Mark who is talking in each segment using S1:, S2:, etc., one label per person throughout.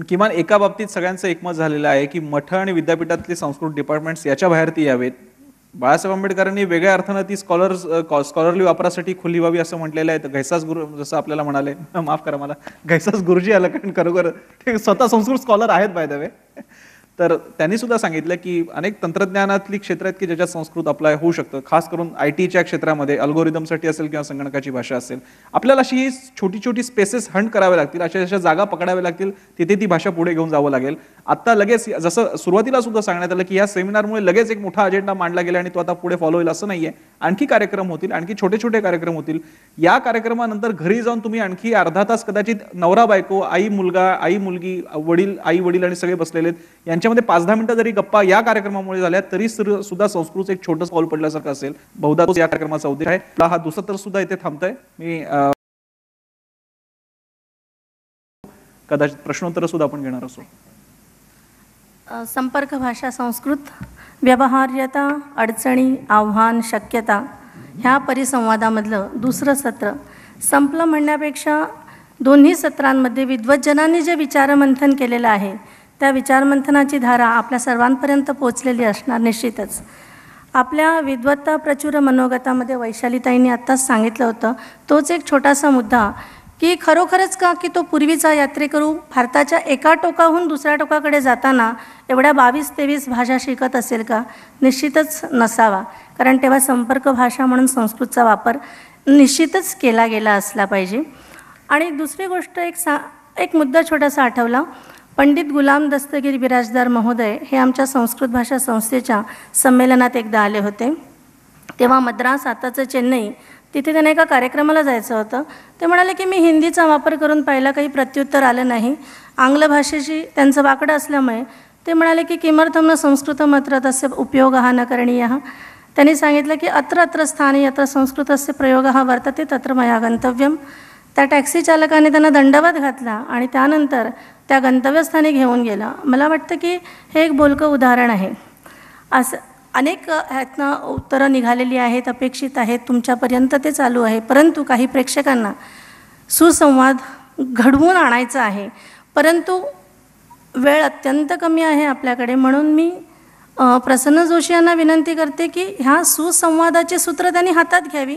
S1: किमान एका बाबतीत सगळ्यांचं एकमत झालेलं आहे की मठ आणि विद्यापीठातले संस्कृत डिपार्टमेंट्स याच्या बाहेर ती यावेत. बाळासाहेब आंबेडकरांनी वेगळ्या अर्थानं ती स्कॉलर्स स्कॉलरली वापरासाठी खुली व्हावी असं म्हटलेलं आहे. तर घैसास गुरु जसं आपल्याला म्हणाले माफ करा मला घैसास गुरुजी आलं कारण खरोखर ते स्वतः संस्कृत स्कॉलर आहेत बाय द वे तर त्यांनी सुद्धा सांगितलं की अनेक तंत्रज्ञानातली क्षेत्र आहेत की ज्याच्यात संस्कृत अप्लाय होऊ शकतं खास करून आय टीच्या क्षेत्रामध्ये अल्गोरिदमसाठी असेल किंवा संगणकाची भाषा असेल. आपल्याला अशी छोटी छोटी स्पेसेस हंट करावे लागतील अशा अशा जागा पकडाव्या लागतील तिथे ती भाषा पुढे घेऊन जावं लागेल. आत्ता लगेच जसं सुरुवातीला सुद्धा सांगण्यात आलं की या सेमिनारमुळे लगेच एक मोठा अजेंडा मांडला गेला आणि तो आता पुढे फॉलो होईल असं नाही आहे आणखी कार्यक्रम होतील आणखी छोटे छोटे कार्यक्रम होतील. या कार्यक्रमानंतर घरी जाऊन तुम्ही आणखी अर्धा तास कदाचित नवरा बायको आई मुलगा आई मुलगी वडील आई वडील आणि सगळे बसलेले आहेत. यांच्यामध्ये पाच दहा मिनिटं जरी गप्पा या कार्यक्रमामुळे झाल्या तरी सुद्धा संस्कृत एक छोटं कॉल पडल्यासारखं असेल. बहुधा या कार्यक्रमाचा उद्देश आहे. हा दुसरा तर सुद्धा इथे थांबतोय. मी कदाचित प्रश्नोत्तर सुद्धा आपण घेणार असो.
S2: संपर्क भाषा संस्कृत. व्यवहार्यता अडचणी आव्हान शक्यता ह्या परिसंवादामधलं दुसरं सत्र संपलं म्हणण्यापेक्षा दोन्ही सत्रांमध्ये विद्वज्जनांनी जे विचारमंथन केलेलं आहे त्या विचारमंथनाची धारा आपल्या सर्वांपर्यंत पोचलेली असणार निश्चितच. आपल्या विद्वत्ता प्रचुर मनोगतामध्ये वैशालीताईंनी आत्ताच सांगितलं होतं तोच एक छोटासा मुद्दा की खरोखरच का की तो पूर्वीचा यात्रेकरू भारताच्या एका टोकाहून दुसऱ्या टोकाकडे जाताना एवढ्या बावीस तेवीस भाषा शिकत असेल का? निश्चितच नसावा. कारण तेव्हा संपर्क भाषा म्हणून संस्कृतचा वापर निश्चितच केला गेला असला पाहिजे. आणि दुसरी गोष्ट एक सा एक मुद्दा छोटासा आठवला. पंडित गुलाम दस्तगीर बिराजदार महोदय हे आमच्या संस्कृत भाषा संस्थेच्या संमेलनात एकदा आले होते. तेव्हा मद्रास आताचं चेन्नई तिथे त्यांना एका कार्यक्रमाला जायचं होतं. ते म्हणाले की मी हिंदीचा वापर करून पाहिला काही प्रत्युत्तर आलं नाही. आंग्ल भाषेशी त्यांचं वाकडं असल्यामुळे ते म्हणाले की किमर्थम न संस्कृतम अत्र तस्य उपयोगः न करणीयः. त्यांनी सांगितलं की अत्र अत्र स्थानी अत्र संस्कृतस्य प्रयोगः वर्तते तत्र मया गंतव्यम त्या टॅक्सी चालकाने त्यांना दंडवत घातला आणि त्यानंतर त्या गंतव्यस्थानी घेऊन गेला. मला वाटतं की हे एक बोलकं उदाहरण आहे. असं अनेक ह्यातनं उत्तरं निघालेली आहेत अपेक्षित आहेत तुमच्यापर्यंत ते चालू आहे. परंतु काही प्रेक्षकांना सुसंवाद घडवून आणायचा आहे. परंतु वेळ अत्यंत कमी आहे आपल्याकडे. म्हणून मी प्रसन्न जोशी यांना विनंती करते की ह्या सुसंवादाची सूत्र त्यांनी हातात घ्यावी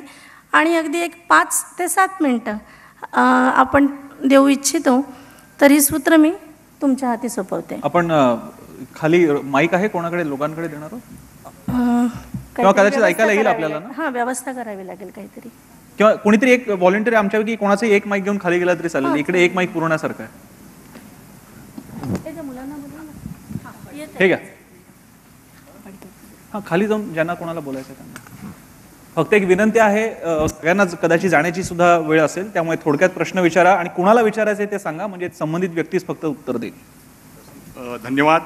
S2: आणि अगदी एक पाच ते सात मिनटं आपण देऊ इच्छितो तर ही सूत्र मी तुमच्या हाती सोपवते.
S1: आपण खाली माईक आहे कोणाकडे? लोकांकडे देणार आहोत? किंवा कदाचित ऐकायला येईल आपल्याला.
S2: हां व्यवस्था करावी लागेल काहीतरी.
S1: किंवा कोणीतरी एक व्हॉलेंटियर आमच्यापैकी कोणाचं एक माईक घेऊन खाली गेला तरी चालेल. इकडे एक माईक पुरवण्यासारखं आहे. हे घ्या. हा खाली जाऊन ज्यांना कोणाला बोलायचं आहे त्यांना. फक्त एक विनंती आहे सगळ्यांना कदाचित जाण्याची सुद्धा वेळ असेल त्यामुळे थोडक्यात प्रश्न विचारा आणि कुणाला विचारायचे ते सांगा म्हणजे संबंधित व्यक्तीच फक्त उत्तर देईल.
S3: धन्यवाद.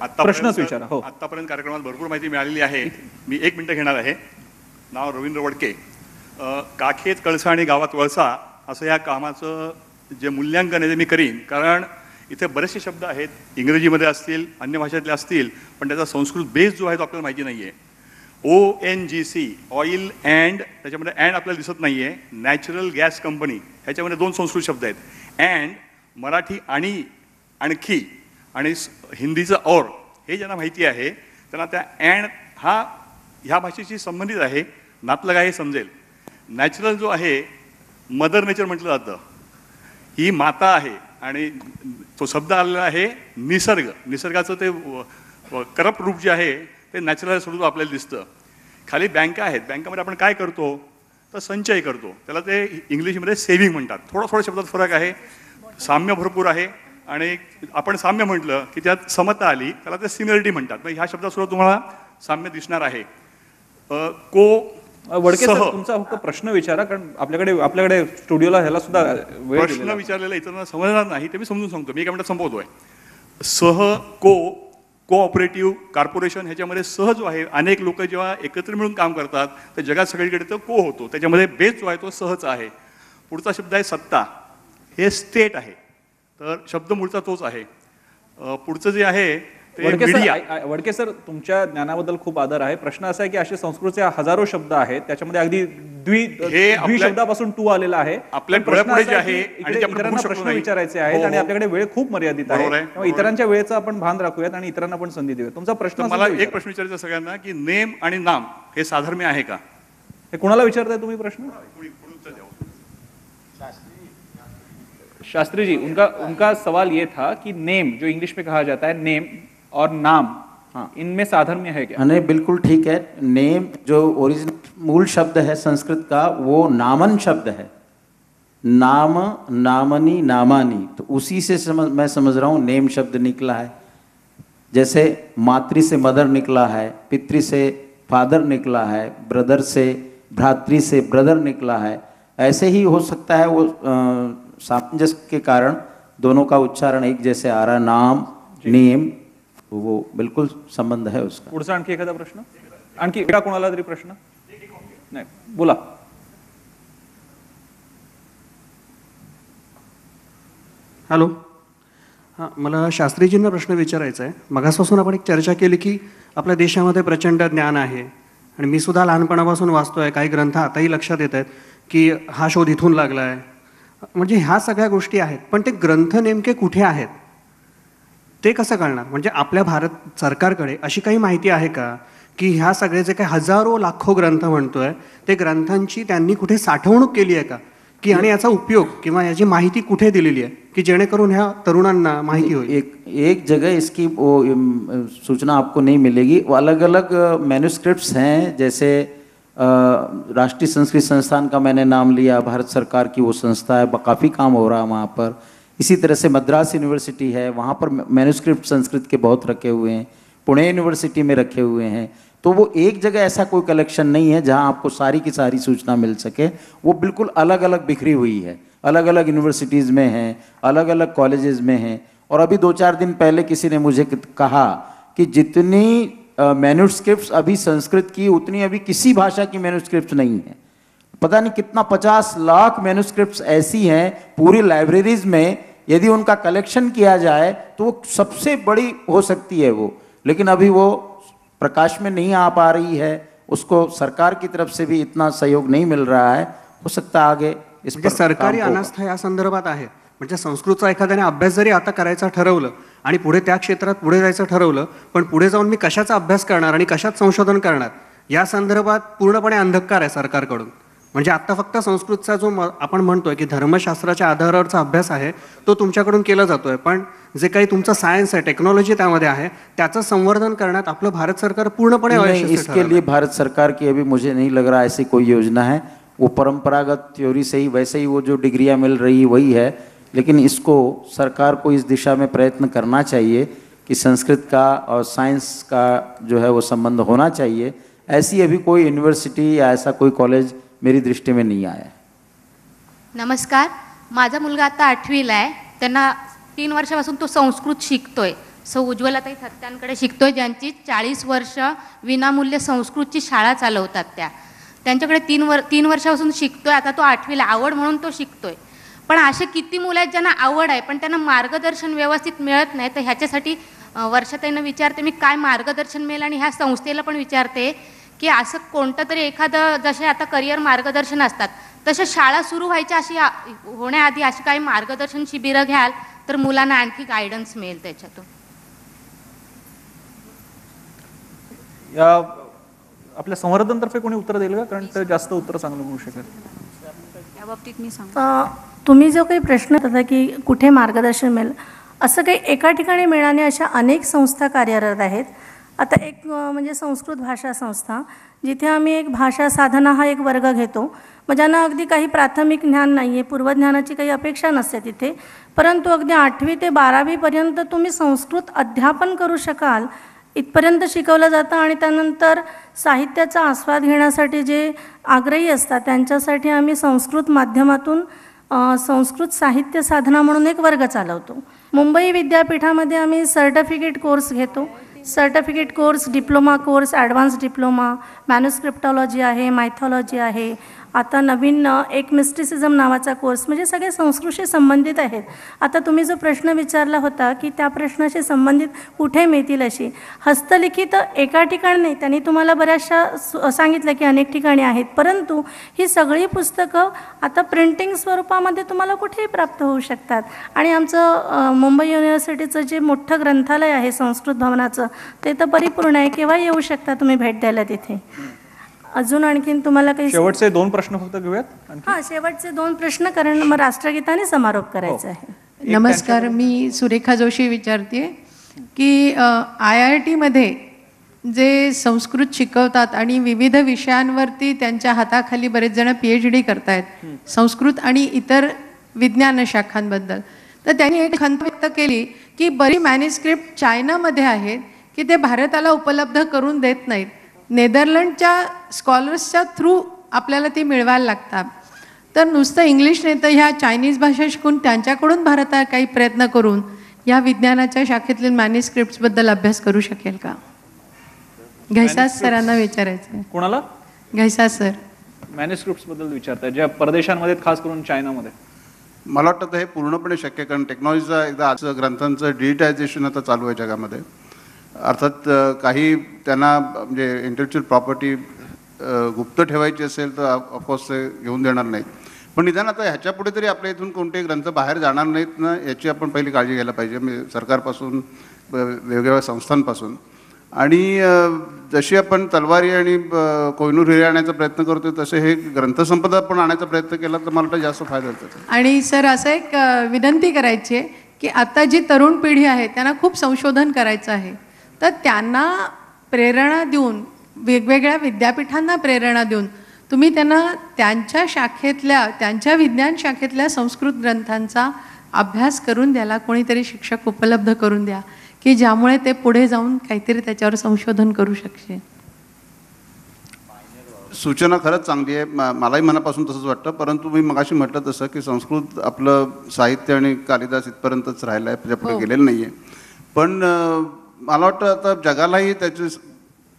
S1: प्रश्नच विचारा, हो.
S3: आत्तापर्यंत कार्यक्रमात भरपूर माहिती मिळालेली आहे. मी एक मिनिटं घेणार आहे. नाव रवींद्र वडके. काखेत कळसा आणि गावात वळसा असं या कामाचं जे मूल्यांकन आहे ते मी करीन. कारण इथे बरेचसे शब्द आहेत इंग्रजीमध्ये असतील अन्य भाषेतले असतील पण त्याचा संस्कृत बेस जो आहे तो आपल्याला माहिती नाही आहे O N G C oil and त्याच्यामध्ये अँड आपल्याला दिसत नाही आहे नॅचरल गॅस कंपनी ह्याच्यामध्ये दोन संस्कृत शब्द आहेत. अँड मराठी आणि आणखी आणि हिंदीचं और हे ज्यांना माहिती आहे त्यांना त्या अँड हा ह्या भाषेशी संबंधित आहे नातलं काय हे समजेल. नॅचरल जो आहे मदर नेचर म्हटलं जातं. ही माता आहे आणि तो शब्द आलेला आहे निसर्ग. निसर्गाचं ते करप्ट रूप जे आहे ते नॅचरल स्वरूप आपल्याला दिसतं. खाली बँका आहेत. बँकामध्ये आपण काय करतो? तर संचय करतो. त्याला ते इंग्लिशमध्ये सेव्हिंग म्हणतात. थोडा थोडा शब्दात फरक आहे. साम्य भरपूर आहे. आणि आपण साम्य म्हटलं की त्यात समता आली त्याला ते सिमिलरिटी म्हणतात. मग ह्या शब्दात सुद्धा तुम्हाला साम्य दिसणार आहे. को
S1: वडके सर. तुमचा फक्त प्रश्न विचारा कारण आपल्याकडे आपल्याकडे स्टुडिओला ह्याला सुद्धा वेळ
S3: प्रश्न
S1: दिलेला आहे.
S3: विचारलेला इतरांना समजणार नाही ते मी समजून सांगतो. मी एका मिनिटात संपवतोय. सह को कोऑपरेटिव्ह कॉर्पोरेशन ह्याच्यामध्ये सह जो आहे अनेक लोक जेव्हा एकत्र मिळून काम करतात तर जगात सगळीकडे तो को होतो. त्याच्यामध्ये बेस जो आहे तो सहच आहे. पुढचा शब्द आहे सत्ता. हे स्टेट आहे. तर शब्द मूळचा तोच आहे. पुढचं जे आहे ते
S1: वडके सर वडके सर तुमच्या ज्ञानाबद्दल खूप आदर आहे. प्रश्न असा आहे की असे संस्कृतचे हजारो शब्द आहेत त्याच्यामध्ये अगदी द्वि द्वि शब्दापासून टू आलेला आहे.
S3: आपल्या
S1: प्रश्न. विचारायचे आहेत
S3: हो,
S1: आणि
S3: हो.
S1: आपल्याकडे वेळ खूप मर्यादित आहे. इतरांच्या वेळेचं आपण भान राखूयात आणि इतरांना पण संधी देऊयात. तुमचा प्रश्न
S3: मला एक
S1: विचारा.
S3: प्रश्न विचारायचा आहे सगळ्यांना की नेम आणि नाम हे साधर्म्य आहे का?
S1: हे कुणाला विचारताय तुम्ही प्रश्न? शास्त्री जी उनका उनका सवाल ये था कि नेम जो इंग्लिश में कहा जाता है नेम और नाम हाँ। इनमें साधर्म्य है क्या?
S4: नहीं बिल्कुल ठीक है। नेम जो ओरिजिनल मूल शब्द है संस्कृत का वो नामन शब्द है। नाम नामनी नामानी तो उसी से समझ मैं समझ रहा हूँ नेम शब्द निकला है। जैसे मातृ से मदर निकला है पितृ से फादर निकला है ब्रदर से भ्रातृ से ब्रदर निकला है ऐसे ही हो सकता है वो अ, सामंजस्य के कारण दोनों का उच्चारण एक जैसे आ रहा नाम नेम वो बिल्कुल संबंध है उसका।
S1: पुढचा आणखी एखादा प्रश्न? आणखी वेगळा कोणाला तरी प्रश्न? नाही बोला.
S5: हॅलो. हां मला शास्त्रीजींना प्रश्न विचारायचा आहे. मगासपासून आपण एक चर्चा केली की आपल्या देशामध्ये प्रचंड ज्ञान आहे आणि मी सुद्धा लहानपणापासून वाचतोय. काही ग्रंथ आताही लक्षात येत आहेत की हा शोध इथून लागला आहे. म्हणजे ह्या सगळ्या गोष्टी आहेत. पण ते ग्रंथ नेमके कुठे आहेत? ते कसं कळणार? म्हणजे आपल्या भारत सरकारकडे अशी काही माहिती आहे का? की ह्या सगळे जे काही हजारो लाखो ग्रंथ म्हणतोय ते ग्रंथांची त्यांनी कुठे साठवणूक केली आहे का? की आणि याचा उपयोग किंवा याची माहिती कुठे दिलेली आहे? की जेणेकरून ह्या तरुणांना माहिती होईल?
S4: एक एक जगह इसकी वो सूचना आपको नहीं मिलेगी। वो अलग अलग मैन्यूस्क्रिप्ट्स हैं जैसे राष्ट्रीय संस्कृत संस्थान का मैंने नाम लिया, भारत सरकार की वो संस्था है काफ़ी काम हो रहा है वहाँ पर। इसी तरह से मद्रास यूनिवर्सिटी है, वहाँ पर मैनुस्क्रिप्ट संस्कृत के बहुत रखे हुए हैं, पुणे यूनिवर्सिटी में रखे हुए हैं। तो वो एक जगह ऐसा कोई कलेक्शन नहीं है जहाँ आपको सारी की सारी सूचना मिल सके। वो बिल्कुल अलग अलग बिखरी हुई है अलग अलग यूनिवर्सिटीज़ में हैं अलग अलग कॉलेजेस में हैं। और अभी दो चार दिन पहले किसी ने मुझे कहा कि जितनी मैन्यूस्क्रिप्ट अभी संस्कृत की उतनी अभी किसी भाषा की मैन्यूस्क्रिप्ट नहीं है। पता नहीं कितना पचास लाख मैन्यूस्क्रिप्ट ऐसी हैं पूरी लाइब्रेरीज में यदि उनका कलेक्शन किया जाए तो वो सबसे बड़ी हो सकती है वो। लेकिन अभी वो प्रकाश में नहीं आ पा रही है उसको सरकार की तरफ़ से भी इतना सहयोग नहीं मिल रहा है हो सकता आगे इस
S5: सरकारी अनास्था या संदर्भात आहे। म्हणजे संस्कृतचा एखाद्याने अभ्यास जरी आता करायचा ठरवलं आणि पुढे त्या क्षेत्रात पुढे जायचं ठरवलं पण पुढे जाऊन मी कशाचा अभ्यास करणार आणि कशात संशोधन करणार या संदर्भात पूर्णपणे अंधकार आहे सरकारकडून. म्हणजे आता फक्त संस्कृतचा जो आपण म्हणतोय की धर्मशास्त्राच्या आधारावरचा अभ्यास आहे तो तुमच्याकडून केला जातोय. पण जे काही तुमचं सायन्स आहे टेक्नॉलॉजी त्यामध्ये आहे त्याचं संवर्धन करण्यात आपलं भारत सरकार पूर्णपणे
S4: इसके. लिए भारत सरकार की अभी मुझे नहीं लग रहा ऐसी कोई योजना है। वो परंपरागत थ्योरी से ही वैसे ही वो जो डिग्रियां मिल रही वही है। लेकिन इसको सरकार को इस दिशा में प्रयत्न करना चाहिए कि संस्कृत का और साइंस का जो है वो संबंध होना चाहिए। ऐसी अभी कोई यूनिवर्सिटी या ऐसा कोई कॉलेज मेरी दृष्टि में नहीं आया
S6: नमस्कार, माझा मुलगा आता आठवीला आहे. त्यांना तीन वर्षापासून तो संस्कृत शिकतोय. सौ उज्ज्वलाताई थत्त्यांकडे शिकतोय, ज्यांची चाळीस वर्ष विनामूल्य संस्कृतची शाळा चालवतात त्या. तीन वर, तीन वर्षापासून शिकतोय. आता तो आठवीला, आवड म्हणून तो शिकतोय. पण असे किती मुलं आहेत ज्यांना आवड आहे पण त्यांना मार्गदर्शन व्यवस्थित मिळत नाही तर ह्याच्यासाठी वर्षाताईंना विचारते मी काय मार्गदर्शन मिळेल आणि ह्या संस्थेला पण विचारते की असं कोणतं तरी एखादं जसे आता करिअर मार्गदर्शन असतात तशा शाळा सुरू व्हायच्या अशी होण्याआधी अशी काही मार्गदर्शन शिबिरं घ्याल तर मुलांना आणखी गायडन्स मिळेल त्याच्यातून.
S1: या आपल्या संवर्धनतर्फे कोणी उत्तर देईल का? कारण ते जास्त उत्तर चांगलं मिळू शकेल.
S7: त्या बाबतीत मी सांगतो.
S2: तुम्ही जो काही प्रश्न होता की कुठे मार्गदर्शन मिळेल असं काही एका ठिकाणी मिळाने अशा अनेक संस्था कार्यरत आहेत. आता एक म्हणजे संस्कृत भाषा संस्था जिथे आम्ही एक भाषा साधना हा एक वर्ग घेतो. मग ज्यांना अगदी काही प्राथमिक ज्ञान नाही आहे पूर्वज्ञानाची काही अपेक्षा नसते तिथे परंतु अगदी आठवी ते बारावीपर्यंत तुम्ही संस्कृत अध्यापन करू शकाल. इथपर्यंत शिकवलं जातं आणि त्यानंतर साहित्याचा आस्वाद घेण्यासाठी जे आग्रही असतात त्यांच्यासाठी आम्ही संस्कृत माध्यमातून संस्कृत साहित्य साधना म्हणून एक वर्ग चालवतो. मुंबई विद्यापीठामध्ये आम्ही सर्टिफिकेट कोर्स घेतो. Certificate course diploma course advance diploma manuscriptology आहे मायथॉलॉजी आहे आता नवीन एक मिस्टिसिझम नावाचा कोर्स म्हणजे सगळे संस्कृतशी संबंधित आहेत. आता तुम्ही जो प्रश्न विचारला होता की त्या प्रश्नाशी संबंधित कुठे मिळतील अशी हस्तलिखित एका ठिकाणी नाही त्यांनी तुम्हाला बऱ्याचशा सांगितलं की अनेक ठिकाणी आहेत. परंतु ही सगळी पुस्तकं आता प्रिंटिंग स्वरूपामध्ये तुम्हाला कुठेही प्राप्त होऊ शकतात. आणि आमचं मुंबई युनिव्हर्सिटीचं जे मोठं ग्रंथालय आहे संस्कृत भवनाचं ते तर परिपूर्ण आहे केव्हा येऊ शकता तुम्ही भेट द्यायला तिथे. अजून आणखीन तुम्हाला काही
S1: शेवटचे दोन प्रश्न फक्त घेऊयात
S2: हां शेवटचे दोन प्रश्न कारण मग राष्ट्रगीताने समारोप करायचा आहे.
S8: नमस्कार मी सुरेखा जोशी विचारते की आय आय टीमध्ये जे संस्कृत शिकवतात आणि विविध विषयांवरती त्यांच्या हाताखाली बरेच जण पी एच डी करतायत संस्कृत आणि इतर विज्ञान शाखांबद्दल. तर त्यांनी एक खंत व्यक्त केली की बरी मॅन्युस्क्रिप्ट चायनामध्ये आहेत की ते भारताला उपलब्ध करून देत नाहीत. नेदरलँडच्या स्कॉलर्सच्या थ्रू आपल्याला ती मिळवायला लागतात. तर नुसतं इंग्लिश नाही तर ह्या चायनीज भाषा शिकून त्यांच्याकडून भारतात काही प्रयत्न करून या विज्ञानाच्या शाखेतील मॅन्युस्क्रिप्ट्सबद्दल अभ्यास करू शकेल का? घैसास सरांना विचारायचं आहे
S1: कोणाला?
S8: घैसास सर.
S1: मॅन्युस्क्रिप्टबद्दल विचारताय ज्या परदेशांमध्ये खास करून चायनामध्ये.
S9: मला वाटतं हे पूर्णपणे शक्य कारण टेक्नॉलॉजीचा एकदा आजचं ग्रंथांचं डिजिटायझेशन आता चालू आहे जगामध्ये. अर्थात काही त्यांना म्हणजे इंटेलेक्च्युअल प्रॉपर्टी गुप्त ठेवायची असेल तर ऑफकोर्स ते घेऊन देणार नाहीत. पण निदान आता ह्याच्या पुढे तरी आपल्या इथून कोणतेही ग्रंथ बाहेर जाणार नाहीत ना याची आपण पहिली काळजी घ्यायला पाहिजे. म्हणजे सरकारपासून वेगवेगळ्या संस्थांपासून. आणि जशी आपण तलवारी आणि कोयनूर कोहिनूर हिरे आणायचा प्रयत्न करतो तसे हे ग्रंथसंपदा पण आणायचा प्रयत्न केला तर मला वाटतं जास्त फायदा होतो
S8: आणि सर असं एक विनंती करायची आहे की आता जी तरुण पिढी आहे त्यांना खूप संशोधन करायचं आहे. तर त्यांना प्रेरणा देऊन वेगवेगळ्या विद्यापीठांना प्रेरणा देऊन तुम्ही त्यांना त्यांच्या शाखेतल्या त्यांच्या विज्ञान शाखेतल्या संस्कृत ग्रंथांचा अभ्यास करून द्यायला कोणीतरी शिक्षक उपलब्ध करून द्या की ज्यामुळे ते पुढे जाऊन काहीतरी त्याच्यावर संशोधन करू शकશે
S9: सूचना खरंच चांगली आहे. मलाही मनापासून तसंच वाटतं. परंतु मी मगाशी म्हटलं तसं की संस्कृत आपलं साहित्य आणि कालिदास इथपर्यंतच राहिलं आहे त्याच्या पुढे गेलेलं नाही आहे पण मला वाटतं आता जगालाही त्याची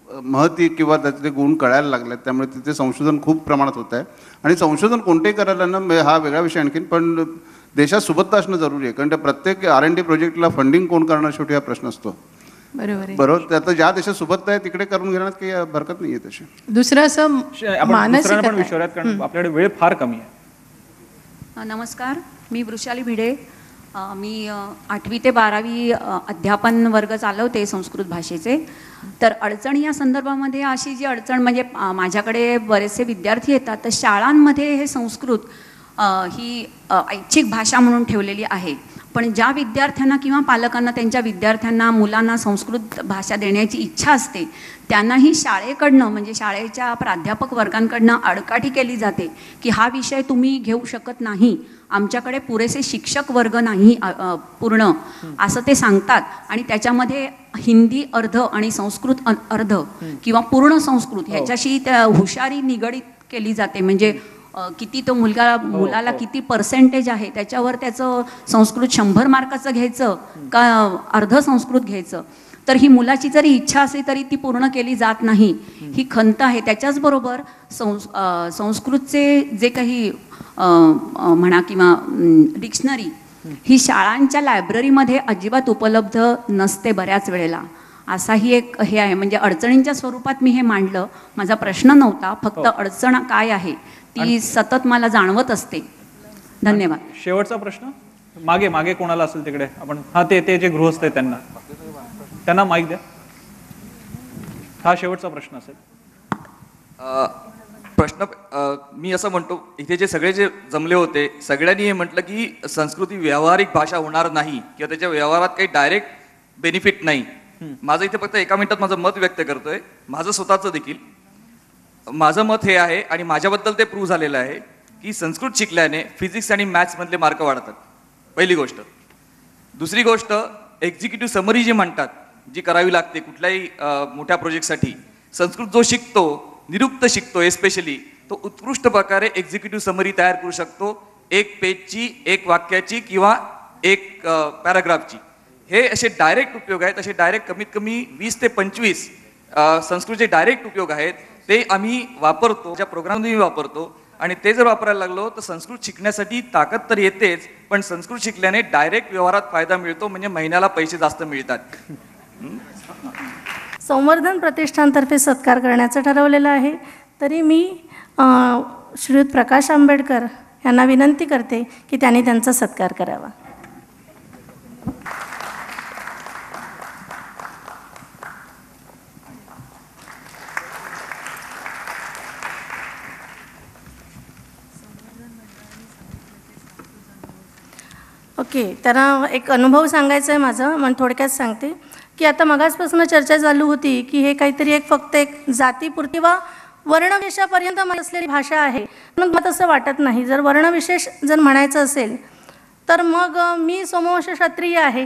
S9: महती किंवा त्याचे गुण कळायला लागले आहेत त्यामुळे तिथे संशोधन खूप प्रमाणात होत आहे. आणि संशोधन कोणतेही करायला ना म्हणजे हा वेगळा विषय आणखीन पण देशात सुबत्ता असणं जरुरी आहे कारण त्या प्रत्येक आर एन डी प्रोजेक्टला फंडिंग कोण करणार शेवटी हा प्रश्न असतो.
S8: बरोबर आहे.
S9: बरोबर? ज्या देशात सुबत्ता आहे तिकडे करून घेण्यात काही हरकत नाही आहे तशी.
S8: दुसरं असं
S1: पण कारण आपल्याकडे वेळ फार कमी आहे.
S7: नमस्कार मी वृषाली भिडे. मी आठवी ते बारावी अध्यापन वर्ग चालवते संस्कृत भाषेचे. तर अडचण या संदर्भामध्ये अशी जी अडचण म्हणजे माझ्याकडे बरेचसे विद्यार्थी येतात तर शाळांमध्ये हे संस्कृत ही ऐच्छिक भाषा म्हणून ठेवलेली आहे. पण ज्या विद्यार्थ्यांना किंवा पालकांना त्यांच्या विद्यार्थ्यांना मुलांना संस्कृत भाषा देण्याची इच्छा असते त्यांनाही शाळेकडनं म्हणजे शाळेच्या प्राध्यापक वर्गांकडनं आडकाठी केली जाते की हा विषय तुम्ही घेऊ शकत नाही. आमच्याकडे पुरेसे शिक्षक वर्ग नाही पूर्ण असं ते सांगतात. आणि त्याच्यामध्ये हिंदी अर्ध आणि संस्कृत अर्ध किंवा पूर्ण संस्कृत ह्याच्याशी त्या हुशारी निगडीत केली जाते. म्हणजे किती तो मुलगा मुलाला किती पर्सेंटेज आहे त्याच्यावर त्याचं संस्कृत शंभर मार्काचं घ्यायचं का अर्ध संस्कृत घ्यायचं? तर ही मुलाची जरी इच्छा असली तरी ती पूर्ण केली जात नाही. ही खंत आहे. त्याच्याचबरोबर संस संस्कृतचे जे काही म्हणा किंवा डिक्शनरी ही शाळांच्या लायब्ररीमध्ये अजिबात उपलब्ध नसते बऱ्याच वेळेला. असाही एक हे आहे. म्हणजे अडचणींच्या स्वरूपात मी हे मांडलं. माझा प्रश्न नव्हता. फक्त अडचण काय आहे ती सतत मला जाणवत असते. धन्यवाद.
S1: शेवटचा प्रश्न? मागे मागे कोणाला असेल तिकडे? आपण हा ते ते जे गृहस्थ आहे त्यांना. त्यांना माईक द्या. हा शेवटचा प्रश्न असेल.
S10: प्रश्न मी असं म्हणतो इथे जे सगळे जे जमले होते सगळ्यांनी हे म्हटलं की संस्कृती व्यावहारिक भाषा होणार नाही किंवा त्याच्या व्यवहारात काही डायरेक्ट बेनिफिट नाही. माझं इथे फक्त एका मिनिटात माझं मत व्यक्त करतोय. माझं स्वतःचं देखील. माझं मत हे आहे आणि माझ्याबद्दल ते प्रूव्ह झालेलं आहे की संस्कृत शिकल्याने फिजिक्स आणि मॅथ्समधले मार्क वाढतात. पहिली गोष्ट. दुसरी गोष्ट एक्झिक्युटिव्ह समरी जी म्हणतात जी करावी लागते कुठल्याही मोठ्या प्रोजेक्टसाठी संस्कृत जो शिकतो निरुक्त शिकतो एस्पेशली तो उत्कृष्ट प्रकारे एक्झिक्युटिव्ह समरी तयार करू शकतो एक पेजची एक वाक्याची किंवा एक पॅराग्राफची हे असे डायरेक्ट उपयोग आहेत. असे डायरेक्ट कमीत कमी वीस ते पंचवीस संस्कृतचे डायरेक्ट उपयोग आहेत ते आम्ही वापरतो ज्या प्रोग्राममध्ये मी वापरतो. आणि ते जर वापरायला लागलो तर संस्कृत शिकण्यासाठी ताकद तर येतेच पण संस्कृत शिकल्याने डायरेक्ट व्यवहारात फायदा मिळतो म्हणजे महिन्याला पैसे जास्त मिळतात.
S2: संवर्धन प्रतिष्ठानतर्फे सत्कार करण्याचं ठरवलेलं आहे. तरी मी श्रीयुत प्रकाश आंबेडकर यांना विनंती करते की त्यांनी त्यांचा सत्कार करावा. ओके तर एक अनुभव सांगायचा आहे माझा. मग थोडक्यात सांगते. की आता मगासपासून चर्चा चालू होती की हे काहीतरी एक फक्त एक जातीपुरती वा वर्णविषयापर्यंत असलेली भाषा आहे. म्हणून मला तसं वाटत नाही. जर वर्णविशेष जर म्हणायचं असेल तर मग मी सोमवंश क्षत्रिय आहे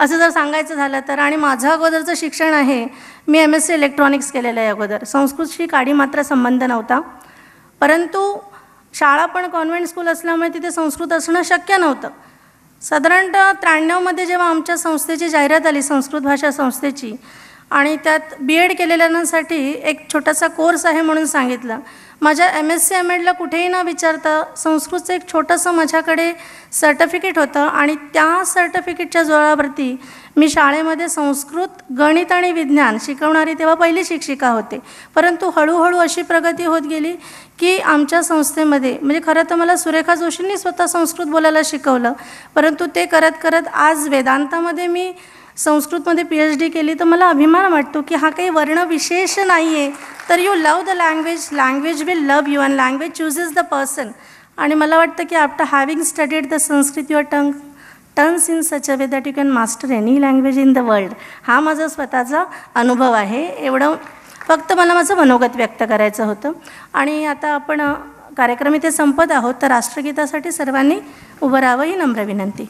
S2: असं जर सांगायचं झालं तर. आणि माझं अगोदरचं शिक्षण आहे मी एम एस सी इलेक्ट्रॉनिक्स केलेलं आहे अगोदर. संस्कृतशी काडी मात्र संबंध नव्हता. परंतु शाळा पण कॉन्व्हेंट स्कूल असल्यामुळे तिथे संस्कृत असणं शक्य नव्हतं. साधारणतः त्र्याण्णवमध्ये जेव्हा आमच्या संस्थेची जाहिरात आली संस्कृत भाषा संस्थेची आणि त्यात बी एड केलेल्यांसाठी एक छोटासा कोर्स आहे म्हणून सांगितला. माझ्या एम एस सी एम एडला कुठेही न विचारता संस्कृतचं एक छोटंसं माझ्याकडे सर्टिफिकेट होतं आणि त्या सर्टिफिकेटच्या जोरावरती मी शाळेमध्ये संस्कृत गणित आणि विज्ञान शिकवणारी तेव्हा पहिली शिक्षिका होते. परंतु हळूहळू अशी प्रगती होत गेली की आमच्या संस्थेमध्ये म्हणजे खरं तर मला सुरेखा जोशींनी स्वतः संस्कृत बोलायला शिकवलं परंतु ते करत करत आज वेदांतामध्ये मी संस्कृतमध्ये पी एच डी केली तर मला अभिमान वाटतो की हा काही वर्ण विशेष नाही आहे तर you love the language language will love you and language chooses the person आणि मला वाटतं की after having studied the Sanskrit your tongue turns in such a way that you can master any language in the world. हा माझा स्वतःचा अनुभव आहे. एवढं फक्त मला माझं मनोगत व्यक्त करायचं होतं. आणि आता आपण कार्यक्रम इथे संपत आहोत. तर राष्ट्रगीतासाठी सर्वांनी उभं राहावं ही नम्र विनंती.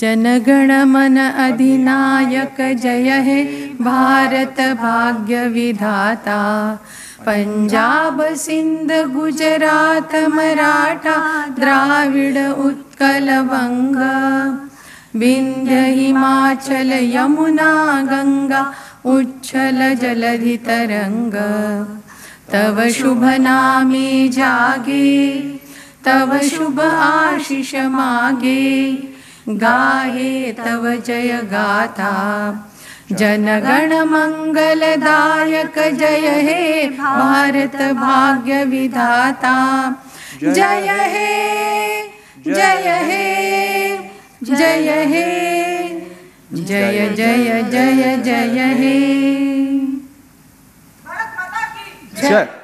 S8: जनगण मन अधिनायक जय हे भारत भाग्य विधाता. पंजाब सिंध गुजरात मराठा द्राविड उत्कल वंग विंध्य हिमाचल यमुना गंगा उच्छल जलधि तरंग तव शुभ नामे जागे तव शुभ आशिष मागे गाहे तव जय गाथा जनगण मंगलदायक जय हे भारत भाग्य विधाता। जय हे जय हे जय हे जय जय जय जय हे।
S1: जय।